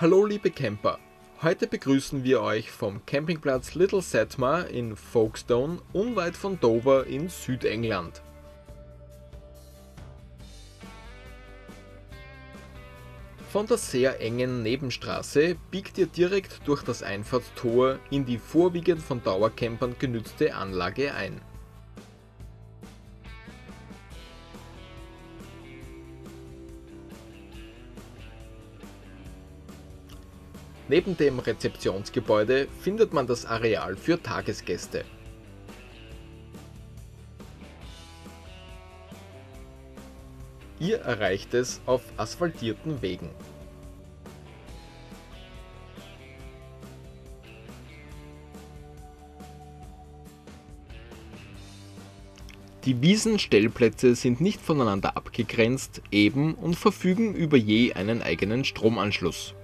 Hallo liebe Camper, heute begrüßen wir euch vom Campingplatz Little Setmar in Folkestone unweit von Dover in Südengland. Von der sehr engen Nebenstraße biegt ihr direkt durch das Einfahrtstor in die vorwiegend von Dauercampern genützte Anlage ein. Neben dem Rezeptionsgebäude findet man das Areal für Tagesgäste. Ihr erreicht es auf asphaltierten Wegen. Die Wiesenstellplätze sind nicht voneinander abgegrenzt, eben und verfügen über je einen eigenen Stromanschluss.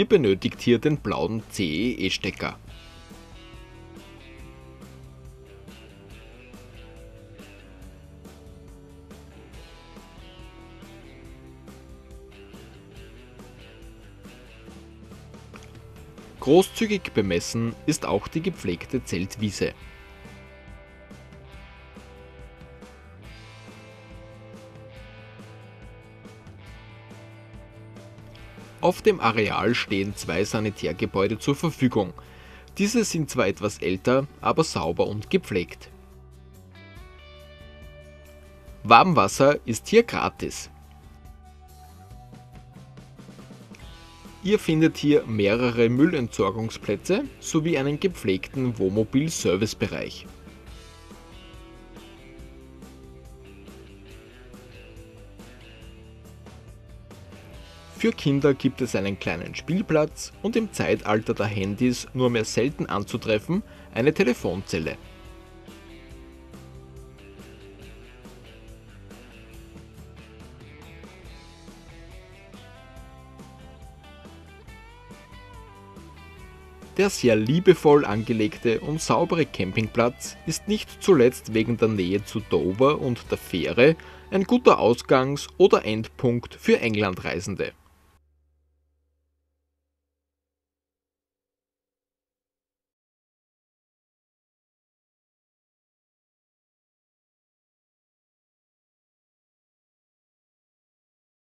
Ihr benötigt hier den blauen CEE-Stecker. Großzügig bemessen ist auch die gepflegte Zeltwiese. Auf dem Areal stehen zwei Sanitärgebäude zur Verfügung. Diese sind zwar etwas älter, aber sauber und gepflegt. Warmwasser ist hier gratis. Ihr findet hier mehrere Müllentsorgungsplätze sowie einen gepflegten Wohnmobil-Servicebereich. Für Kinder gibt es einen kleinen Spielplatz und im Zeitalter der Handys nur mehr selten anzutreffen eine Telefonzelle. Der sehr liebevoll angelegte und saubere Campingplatz ist nicht zuletzt wegen der Nähe zu Dover und der Fähre ein guter Ausgangs- oder Endpunkt für Englandreisende.